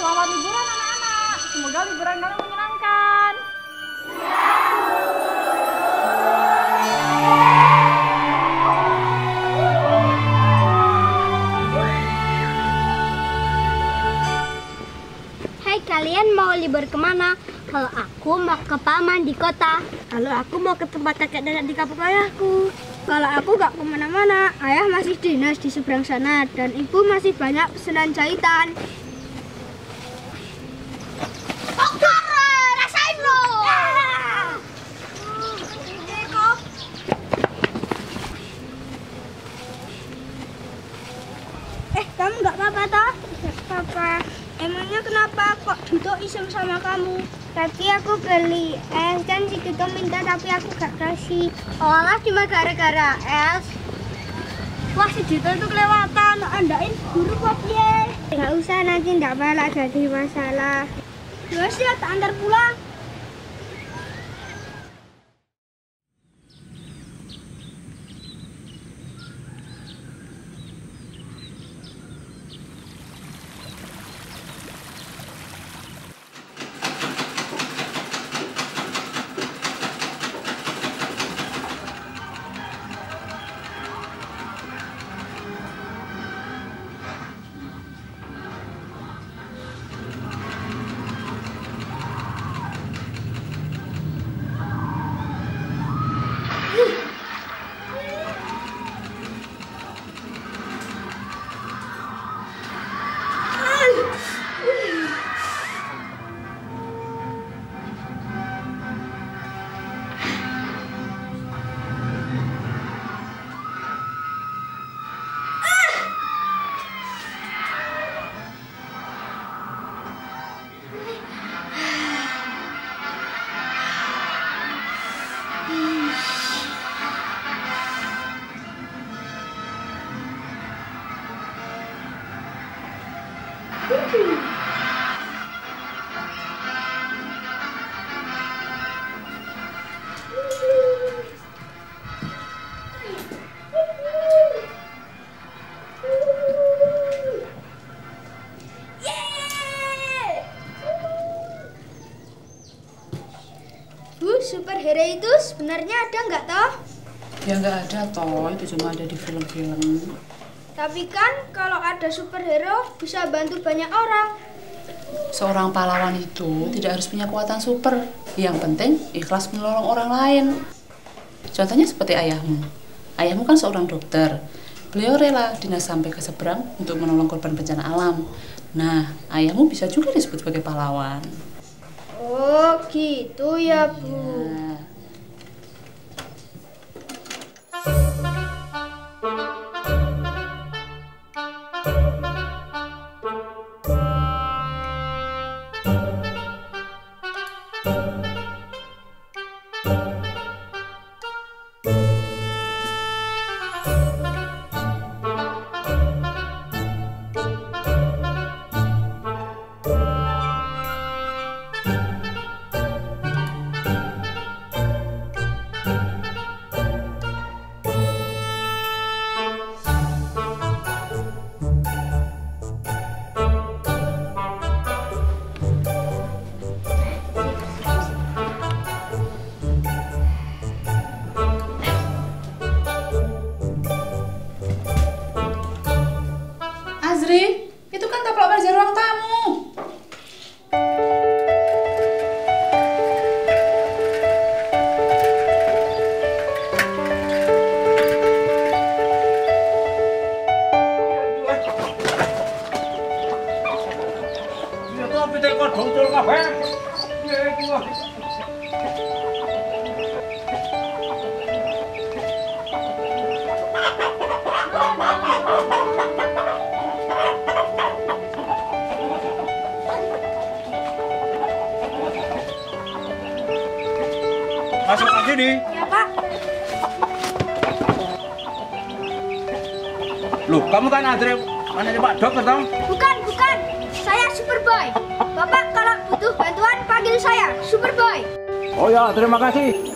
Selamat liburan anak-anak. Semoga liburan kalian menyenangkan. Hai kalian mau libur ke mana? Kalau aku mau ke paman di kota. Kalau aku mau ke tempat kakek nenek di kampung ayahku. Kalau aku gak ke mana-mana, ayah masih dinas di seberang sana dan ibu masih banyak pesanan jahitan. rasain lo! Eh, kamu nggak apa-apa toh? Nggak apa-apa. Emangnya kenapa kok Duto iseng sama kamu? Tadi aku beli es dan si Duto minta tapi aku gak kasih. Oh, cuma gara-gara es. Wah, si Duto itu kelewatan. Andain guru kok piye? Gak usah, nanti nggak malah jadi masalah. Terus ya, tak antar pulang. Ada nggak toh? Ya nggak ada toh, itu cuma ada di film-film. Tapi kan kalau ada superhero bisa bantu banyak orang. Seorang pahlawan itu tidak harus punya kekuatan super. Yang penting ikhlas menolong orang lain. Contohnya seperti ayahmu. Ayahmu kan seorang dokter. Beliau rela dinas sampai ke seberang untuk menolong korban bencana alam. Nah, ayahmu bisa juga disebut sebagai pahlawan. Oh, gitu ya, Bu. Ya. Azri, Masuk lagi nih. Ya, Pak. Loh, kamu kan Andre, anaknya Pak Dokter toh? Bukan, bukan. Saya Superboy. Bapak kalau butuh bantuan panggil saya Superboy. Oh ya, terima kasih.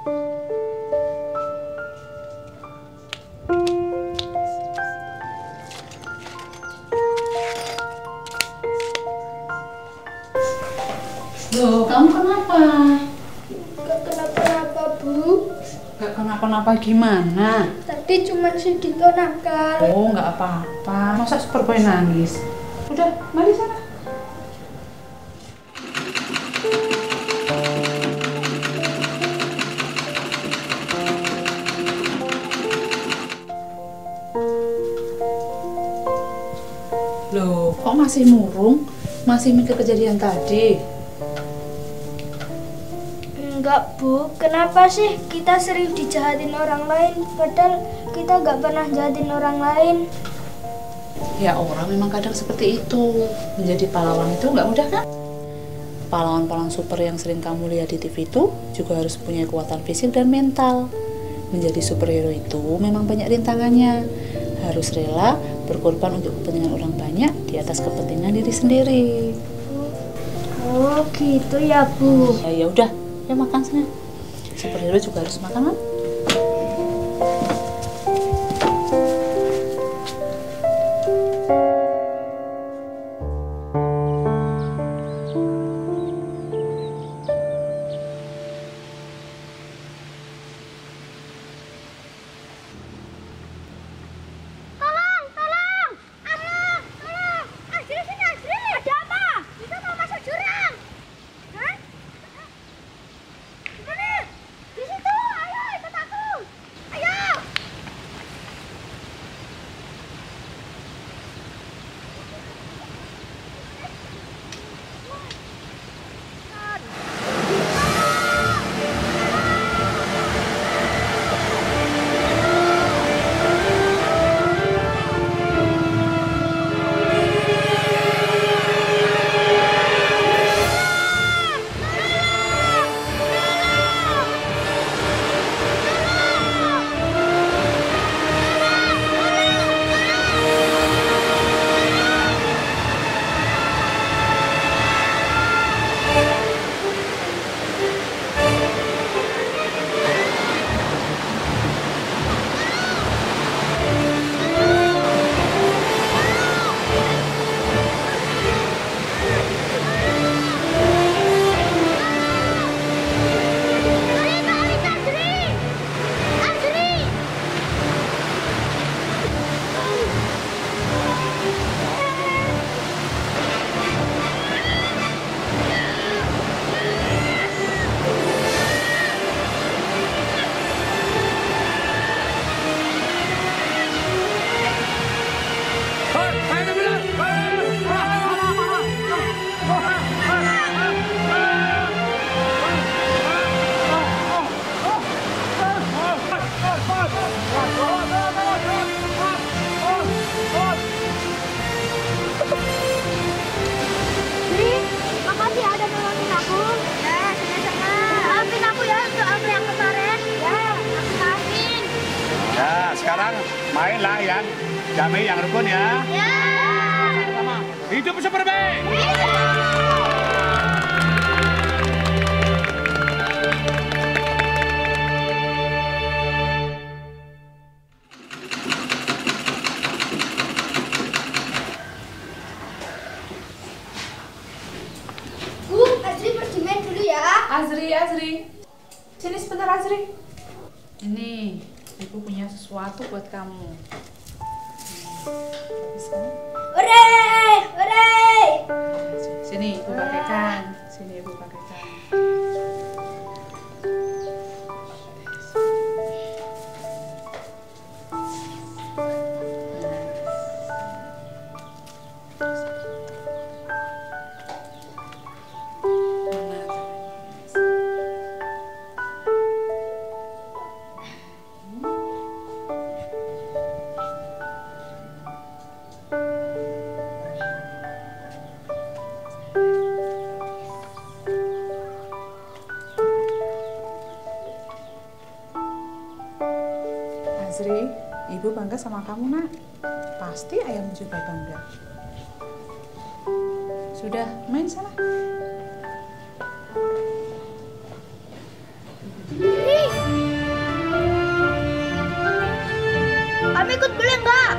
Loh, kamu kenapa? Gak kenapa-napa, Bu. Gak kenapa-napa gimana? Tadi cuma sedikit nakal. Oh, nggak apa-apa. Masa Superboy nangis? Udah, mari sana. Loh, kok masih murung? Masih mikir kejadian tadi? Enggak, Bu. Kenapa sih kita sering dijahatin orang lain padahal kita nggak pernah jahatin orang lain? Ya orang memang kadang seperti itu. Menjadi pahlawan itu nggak mudah kan? Pahlawan-pahlawan super yang sering kamu lihat di TV itu juga harus punya kekuatan fisik dan mental. Menjadi superhero itu memang banyak rintangannya. Harus rela berkorban untuk kepentingan orang banyak di atas kepentingan diri sendiri. Oh, gitu ya, Bu. Ya ya udah, ya makan sana. Superhero juga harus makan kan? Sekarang mainlah yang damai yang rukun ya. Ya. Hidup main dulu ya. Azri, Azri. Sini sebentar Azri. Ini, ibu punya sesuatu buat kamu. Hore, hore. Sini ibu pakaikan. Sini ibu pakaikan. sama kamu nak? Pasti ayam juga bangga. Sudah main sana. Abi ikut boleh nggak?